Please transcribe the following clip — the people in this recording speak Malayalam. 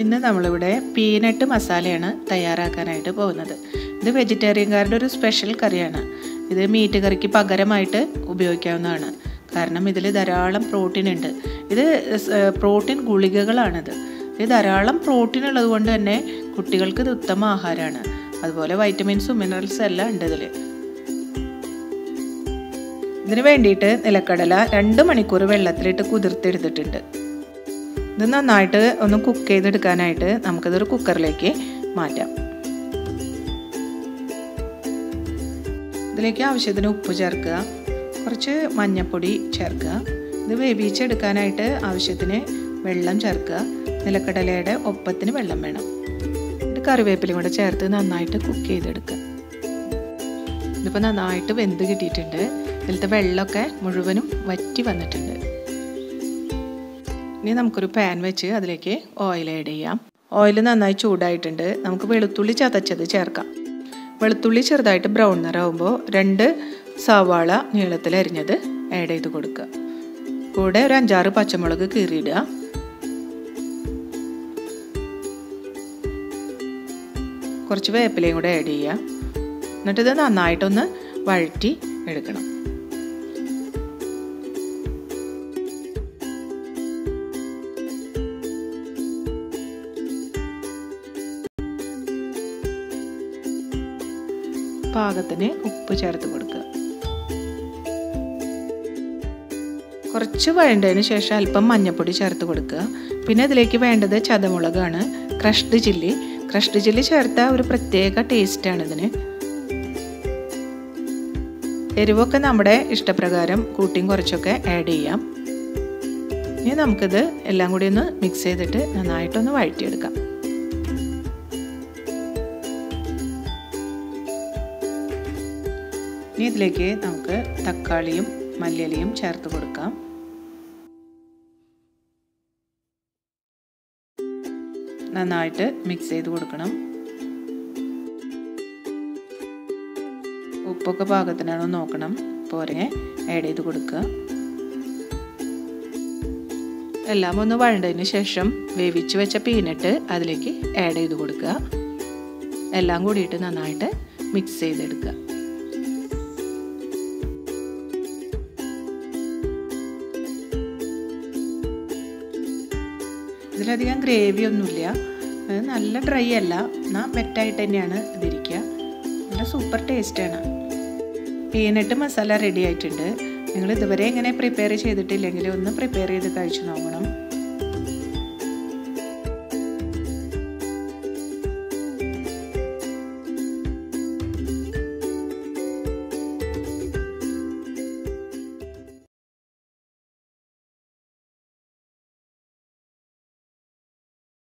ഇന്ന് നമ്മളിവിടെ പീനട്ട് മസാലയാണ് തയ്യാറാക്കാനായിട്ട് പോകുന്നത്. ഇത് വെജിറ്റേറിയൻകാരുടെ ഒരു സ്പെഷ്യൽ കറിയാണ്. ഇത് മീറ്റ് കറിക്ക് പകരമായിട്ട് ഉപയോഗിക്കാവുന്നതാണ്. കാരണം ഇതിൽ ധാരാളം പ്രോട്ടീൻ ഉണ്ട്. ഇത് പ്രോട്ടീൻ ഗുളികകളാണിത്. ഇത് ധാരാളം പ്രോട്ടീൻ ഉള്ളത് കൊണ്ട് തന്നെ കുട്ടികൾക്ക് ഇത് ഉത്തമ ആഹാരമാണ്. അതുപോലെ വൈറ്റമിൻസും മിനറൽസും എല്ലാം ഉണ്ട് ഇതിൽ ഇതിന് വേണ്ടിയിട്ട് നിലക്കടല രണ്ട് മണിക്കൂർ വെള്ളത്തിലിട്ട് കുതിർത്തെടുത്തിട്ടുണ്ട്. ഇത് നന്നായിട്ട് ഒന്ന് കുക്ക് ചെയ്തെടുക്കാനായിട്ട് നമുക്കിതൊരു കുക്കറിലേക്ക് മാറ്റാം. ഇതിലേക്ക് ആവശ്യത്തിന് ഉപ്പ് ചേർക്കുക. കുറച്ച് മഞ്ഞൾപ്പൊടി ചേർക്കുക. ഇത് വേവിച്ചെടുക്കാനായിട്ട് ആവശ്യത്തിന് വെള്ളം ചേർക്കുക. നിലക്കടലയുടെ ഒപ്പത്തിന് വെള്ളം വേണം. ഇത് കറിവേപ്പിലയും കൂടെ ചേർത്ത് നന്നായിട്ട് കുക്ക് ചെയ്തെടുക്കുക. ഇതിപ്പോൾ നന്നായിട്ട് വെന്ത് കിട്ടിയിട്ടുണ്ട്. ഇതിലത്തെ വെള്ളമൊക്കെ മുഴുവനും വറ്റി വന്നിട്ടുണ്ട്. ഇനി നമുക്കൊരു പാൻ വെച്ച് അതിലേക്ക് ഓയിൽ ആഡ് ചെയ്യാം. ഓയിൽ നന്നായി ചൂടായിട്ടുണ്ട്. നമുക്ക് വെളുത്തുള്ളി ചതച്ചത് ചേർക്കാം. വെളുത്തുള്ളി ചെറുതായിട്ട് ബ്രൗൺ നിറാവുമ്പോൾ രണ്ട് സവാള നീളത്തിൽ അരിഞ്ഞത് ആഡ് ചെയ്ത് കൊടുക്കുക. കൂടെ ഒരു അഞ്ചാറ് പച്ചമുളക് കീറിയിടുക. കുറച്ച് വേപ്പിലയും കൂടെ ആഡ് ചെയ്യുക. എന്നിട്ടിത് നന്നായിട്ടൊന്ന് വഴറ്റി എടുക്കണം. പാകത്തിന് ഉപ്പ് ചേർത്ത് കൊടുക്കുക. കുറച്ച് വഴണ്ടതിന് ശേഷം അല്പം മഞ്ഞൾപ്പൊടി ചേർത്ത് കൊടുക്കുക. പിന്നെ അതിലേക്ക് വേണ്ടത് ചതമുളകാണ്. ക്രഷ്ഡ് ചില്ലി ക്രഷ്ഡ് ചില്ലി ചേർത്ത ഒരു പ്രത്യേക ടേസ്റ്റാണ് ഇതിന്. എരിവൊക്കെ നമ്മുടെ ഇഷ്ടപ്രകാരം കൂട്ടിയും കുറച്ചൊക്കെ ആഡ് ചെയ്യാം. ഇനി നമുക്കിത് എല്ലാം കൂടി ഒന്ന് മിക്സ് ചെയ്തിട്ട് നന്നായിട്ടൊന്ന് വഴറ്റിയെടുക്കാം. ഇനി ഇതിലേക്ക് നമുക്ക് തക്കാളിയും മല്ലിയിലയും ചേർത്ത് കൊടുക്കാം. നന്നായിട്ട് മിക്സ് ചെയ്ത് കൊടുക്കണം. ഉപ്പൊക്കെ പാകത്തിനാണോ നോക്കണം. പോരെ ആഡ് ചെയ്ത് കൊടുക്കുക. എല്ലാം ഒന്ന് വഴണ്ടതിന് ശേഷം വേവിച്ച് വെച്ച പീനട്ട് അതിലേക്ക് ആഡ് ചെയ്ത് കൊടുക്കുക. എല്ലാം കൂടിയിട്ട് നന്നായിട്ട് മിക്സ് ചെയ്തെടുക്കുക. ഇതിലധികം ഗ്രേവി ഒന്നുമില്ല. നല്ല ഡ്രൈ അല്ല. എന്നാൽ വെറ്റായിട്ട് തന്നെയാണ് ഇതിരിക്കുക. നല്ല സൂപ്പർ ടേസ്റ്റാണ് പീനട്ട് മസാല റെഡി ആയിട്ടുണ്ട്. നിങ്ങൾ ഇതുവരെ എങ്ങനെ പ്രിപ്പയർ ചെയ്തിട്ടില്ലെങ്കിൽ ഒന്ന് പ്രിപ്പയർ ചെയ്ത് കഴിച്ചു നോക്കണം.